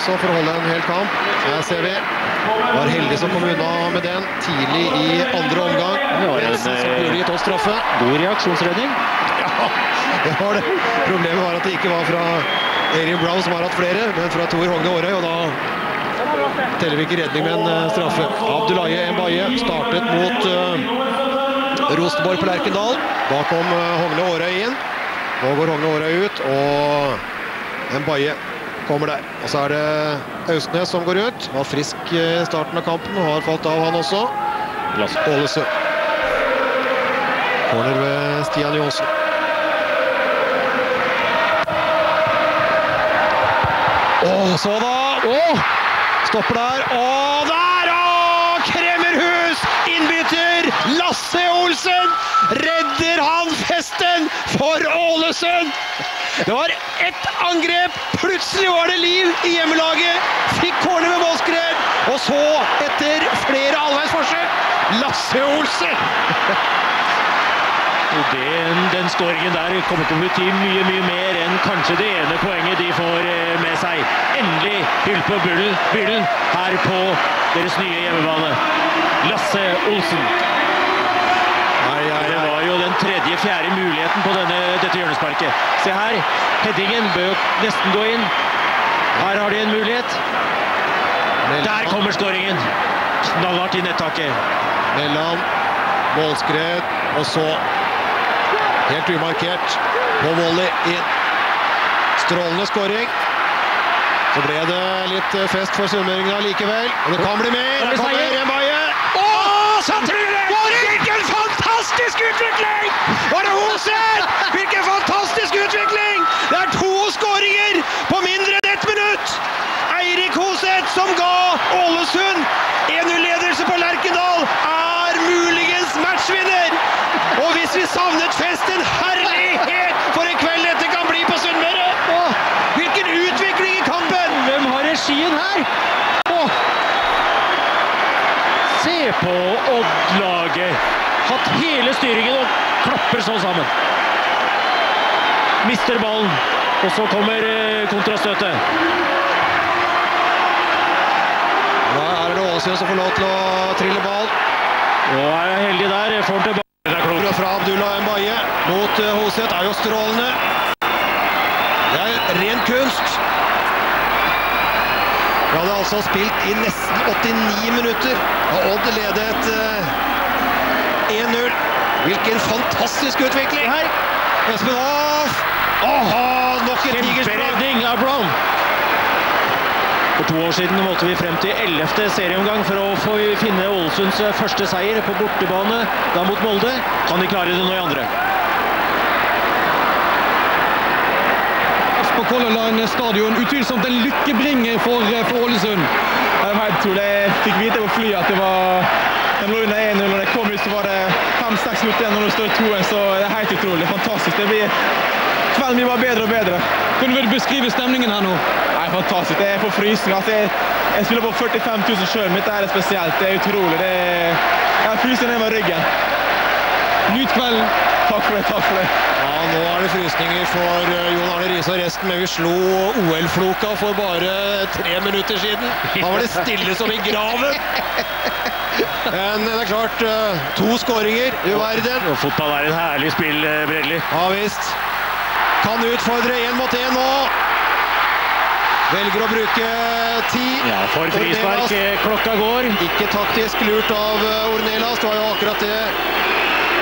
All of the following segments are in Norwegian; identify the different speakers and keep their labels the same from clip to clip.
Speaker 1: også for å holde en hel kamp. Her ser vi. Var heldig som kom unna med den tidlig i andre omgang.
Speaker 2: Det var en,
Speaker 1: som
Speaker 2: eh,
Speaker 1: burde gitt oss straffe.
Speaker 2: God reaksjonsredning.
Speaker 1: Ja, det var det. Problemet var at det ikke var fra Erin Brown, som har hatt flere, men fra Tor Hogne Aarøy, og da teller vi ikke redning, men en straffe. Abdullaye Mbaye startet mot eh, Rosenborg på Lerkendal. Da kom eh, Hogne Aarøy inn. Nå går Hogne Aarøy ut, og Mbaye kommer der. Og så er det Austnes som går ut. Var frisk i starten av kampen, og har falt av han også. Ålesund. Corner ved Stian Johnsen. Å, så da! Å! Stopper der. Og der! Å! Kremmerhus! Innbytter Lasse Olsen! Redder han festen for Ålesund! Det var ett angrep, plutselig var det liv i hjemmelaget. Fikk corner med målskred. Og så, etter flere allveisforsøk, Lasse Olsen!
Speaker 2: Den, den skåringen der kommer til å bety mye mye mer enn kanskje det ene poenget de får eh, med seg. Endelig hyll på byllen her på deres nye hjemmebane. Lasse Olsen. Det var jo den tredje-fjerde muligheten på denne, dette hjørnesparket. Se her, headingen bør nesten gå inn. Her har de en mulighet. Der kommer skåringen. Knallhardt i nettaket.
Speaker 1: Mellom målskred, og så helt umarkert på volley inn. Strålende skåring. Så ble det litt fest for sunnmøringene likevel. Og det kan bli mer.
Speaker 2: Det
Speaker 1: kommer
Speaker 2: seier?
Speaker 1: Mbaye. Å, samtidig! Hvilken fantastisk utvikling! Var det Hosen? Hvilken fantastisk utvikling! Det er to skåringer på mindre enn ett minutt! Eirik som ga Ålesund 1-0-ledelse på Lerkendal, er muligens matchvinner! Og hvis vi savnet festen, herlighet for en kveld dette kan bli på Sunnmøre! Hvilken utvikling i kampen!
Speaker 2: Hvem har regien her? Åh. Se på Odd-laget. Hatt hele styringen og klapper så sammen. Mister ballen, og så kommer eh, kontrastøtet.
Speaker 1: Det som får lov til å trille ball.
Speaker 2: Nå er heldig der, Jeg får tilbake. Det.
Speaker 1: Fra Abdullah Mbaye mot eh, Hoseth er jo strålende. Det er ren kunst. Vi hadde altså spilt i nesten 89 minutter, og Odd ledet eh, 1-0. Hvilken fantastisk utvikling her! Espen Aas! Åh, nok et digert sprang!
Speaker 2: Kjemperedning av Brown. For to år siden måtte vi frem til 11. serieomgang for å få finne Ålesunds første seier på bortebane, da mot Molde. Kan de klare det nå i andre?
Speaker 3: på Color Line stadion. Utvilsomt en lykkebringer for, eh, for Ålesund.
Speaker 4: Det var helt utrolig. Jeg fikk vite på flyet at det var de lå under 1-0. Når de kom ut, så var det fem-seks minutter igjen når det står 2-1. Så det er helt utrolig. Fantastisk. Det blir Kvelden blir bare bedre og bedre.
Speaker 3: Kan du beskrive stemningen her nå?
Speaker 4: Nei, fantastisk. Det er på frysning. Altså, jeg, jeg spiller på 45 000 sjøl. Dette er spesielt. Det er utrolig. Det er, jeg fryser frysninger med ryggen.
Speaker 3: Nyt kvelden.
Speaker 4: Takk for det. Takk for det.
Speaker 1: Ja, nå er det frysninger for eh, Jon Arne Riise og resten, men vi slo OL-floka for bare tre minutter siden. Da var det stille som i graven. Men det er klart, eh, to skåringer, du verden.
Speaker 2: Og fotball er et herlig spill, eh, Bredli.
Speaker 1: Ja visst. Kan utfordre én mot én nå. Velger å bruke ti.
Speaker 2: Ja, for frispark. Eh, Klokka går.
Speaker 1: Ikke taktisk lurt av eh, Ornelas. Det var jo akkurat det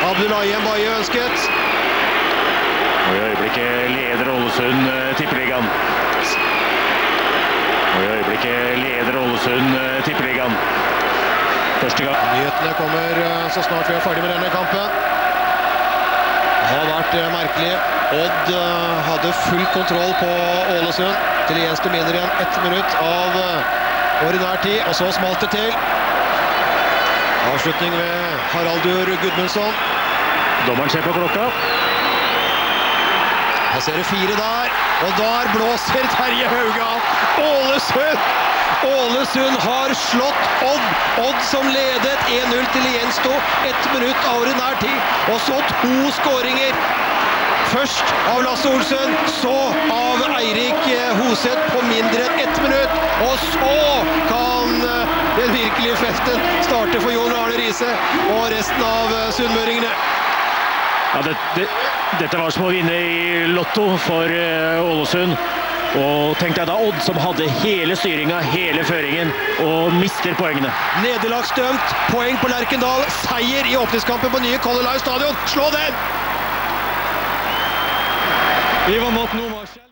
Speaker 1: Abdullahi Mbaye ønsket.
Speaker 2: Og i øyeblikket leder Ålesund eh, Tippeligaen. Og i øyeblikket leder Ålesund Tippeligaen. Første gang.
Speaker 1: Nyhetene kommer så snart vi er ferdig med denne kampen. Har vært eh, merkelig. Odd eh, hadde full kontroll på Ålesund til det gjensto mindre enn ett minutt av eh, ordinær tid, og så smalt det til. Avslutning ved Haraldur Gudmundsson.
Speaker 2: Dommeren ser på klokka.
Speaker 1: Passerer fire der, og der blåser Terje Hauga. Ålesund! Ålesund har slått Odd. Odd som ledet 1-0 til det gjensto ett minutt av ordinær tid. Og så to skåringer Først av Lasse Olsen, så av Eirik Hoseth på mindre enn ett minutt. Og så kan eh, den virkelige festen starte for Jon Arne Riise og resten av eh, sunnmøringene.
Speaker 2: Ja, det, det, dette var som å vinne i Lotto for eh, Ålesund. Og tenk deg da Odd, som hadde hele styringa, hele føringen, og mister poengene.
Speaker 1: Nederlagsdømt, poeng på Lerkendal, seier i åpningskampen på nye Color Line stadion. Slå den!
Speaker 3: Ivar Morten Omar.